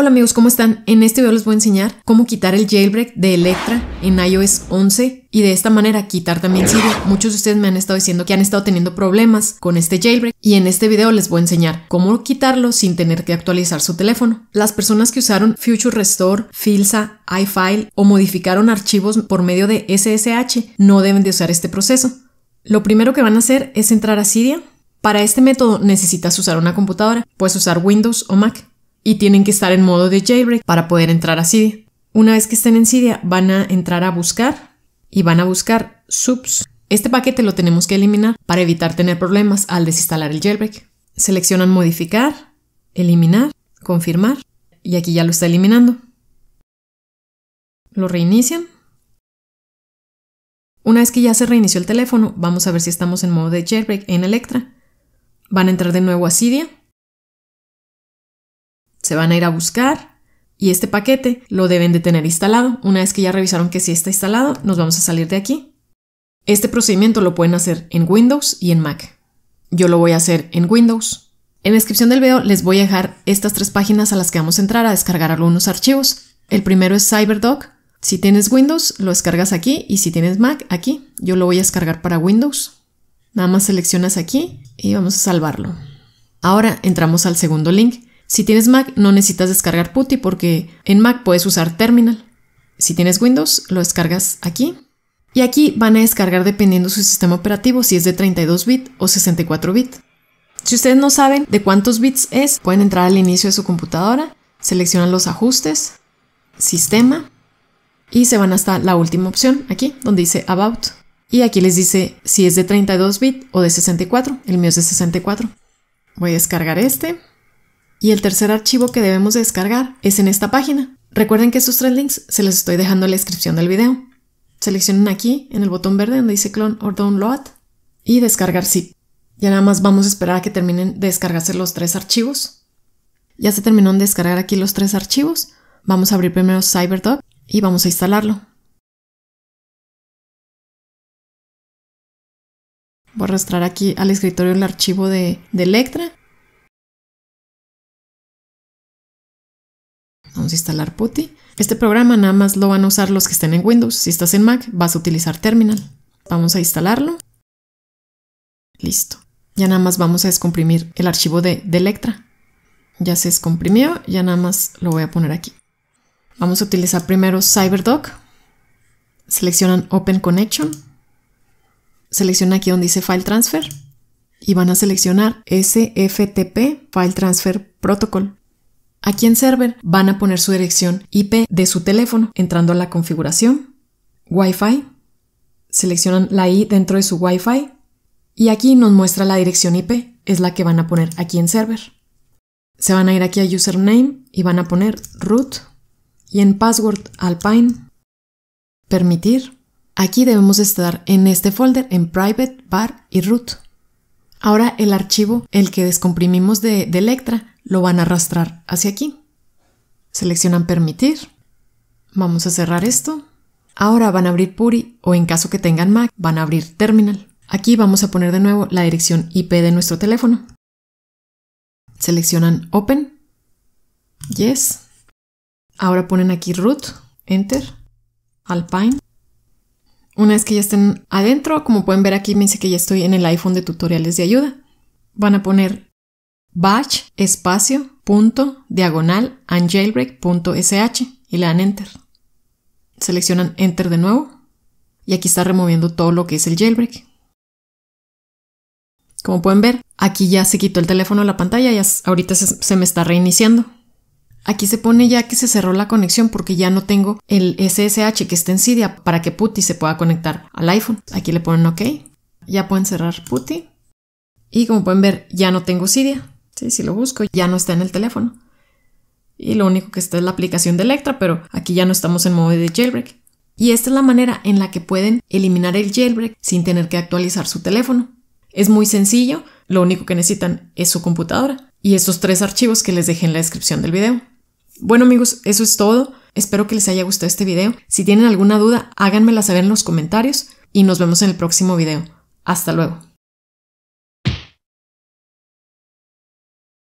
Hola amigos, ¿cómo están? En este video les voy a enseñar cómo quitar el jailbreak de Electra en iOS 11 y de esta manera quitar también Siri. Muchos de ustedes me han estado diciendo que han estado teniendo problemas con este jailbreak y en este video les voy a enseñar cómo quitarlo sin tener que actualizar su teléfono. Las personas que usaron Future Restore, Filsa, iFile o modificaron archivos por medio de SSH no deben de usar este proceso. Lo primero que van a hacer es entrar a Cydia. Para este método necesitas usar una computadora, puedes usar Windows o Mac y tienen que estar en modo de jailbreak para poder entrar a Cydia. Una vez que estén en Cydia, van a entrar a buscar y van a buscar subs. Este paquete lo tenemos que eliminar para evitar tener problemas al desinstalar el jailbreak. Seleccionan modificar, eliminar, confirmar y aquí ya lo está eliminando. Lo reinician. Una vez que ya se reinició el teléfono, vamos a ver si estamos en modo de jailbreak en Electra. Van a entrar de nuevo a Cydia se van a ir a buscar y este paquete lo deben de tener instalado. Una vez que ya revisaron que sí está instalado, nos vamos a salir de aquí. Este procedimiento lo pueden hacer en Windows y en Mac. Yo lo voy a hacer en Windows. En la descripción del video les voy a dejar estas tres páginas a las que vamos a entrar a descargar algunos archivos. El primero es CyberDoc. Si tienes Windows, lo descargas aquí y si tienes Mac, aquí. Yo lo voy a descargar para Windows. Nada más seleccionas aquí y vamos a salvarlo. Ahora entramos al segundo link. Si tienes Mac, no necesitas descargar PuTTY porque en Mac puedes usar Terminal. Si tienes Windows, lo descargas aquí. Y aquí van a descargar dependiendo su sistema operativo, si es de 32 bits o 64 bits. Si ustedes no saben de cuántos bits es, pueden entrar al inicio de su computadora, seleccionan los ajustes, sistema, y se van hasta la última opción, aquí, donde dice About. Y aquí les dice si es de 32 bits o de 64. El mío es de 64. Voy a descargar este. Y el tercer archivo que debemos descargar es en esta página. Recuerden que estos tres links se los estoy dejando en la descripción del video. Seleccionen aquí en el botón verde donde dice clone or download y descargar zip. Ya nada más vamos a esperar a que terminen de descargarse los tres archivos. Ya se terminó de descargar aquí los tres archivos. Vamos a abrir primero CyberDog y vamos a instalarlo. Voy a arrastrar aquí al escritorio el archivo de, de Electra Vamos a instalar PuTTY. Este programa nada más lo van a usar los que estén en Windows. Si estás en Mac, vas a utilizar Terminal. Vamos a instalarlo. Listo. Ya nada más vamos a descomprimir el archivo de, de Electra. Ya se descomprimió, ya nada más lo voy a poner aquí. Vamos a utilizar primero CyberDoc. Seleccionan Open Connection. Selecciona aquí donde dice File Transfer. Y van a seleccionar SFTP File Transfer Protocol. Aquí en Server van a poner su dirección IP de su teléfono entrando a la configuración, Wi-Fi, seleccionan la I dentro de su Wi-Fi y aquí nos muestra la dirección IP, es la que van a poner aquí en Server. Se van a ir aquí a Username y van a poner root y en password alpine, permitir. Aquí debemos estar en este folder en private, bar y root. Ahora el archivo, el que descomprimimos de, Electra, lo van a arrastrar hacia aquí. Seleccionan permitir. Vamos a cerrar esto. Ahora van a abrir Puri o en caso que tengan Mac van a abrir Terminal. Aquí vamos a poner de nuevo la dirección IP de nuestro teléfono. Seleccionan Open. Yes. Ahora ponen aquí root, enter, alpine. Una vez que ya estén adentro, como pueden ver aquí me dice que ya estoy en el iPhone de tutoriales de ayuda. Van a poner batch espacio punto diagonal and jailbreak.sh y le dan enter. Seleccionan enter de nuevo y aquí está removiendo todo lo que es el jailbreak. Como pueden ver, aquí ya se quitó el teléfono de la pantalla y ahorita se, me está reiniciando. Aquí se pone ya que se cerró la conexión porque ya no tengo el SSH que está en Cydia para que PuTTY se pueda conectar al iPhone. Aquí le ponen OK. Ya pueden cerrar PuTTY. Y como pueden ver, ya no tengo Cydia si lo busco, ya no está en el teléfono. Y lo único que está es la aplicación de Electra, pero aquí ya no estamos en modo de jailbreak. Y esta es la manera en la que pueden eliminar el jailbreak sin tener que actualizar su teléfono. Es muy sencillo, lo único que necesitan es su computadora y estos tres archivos que les dejé en la descripción del video. Bueno amigos, eso es todo. Espero que les haya gustado este video. Si tienen alguna duda, háganmela saber en los comentarios y nos vemos en el próximo video. Hasta luego.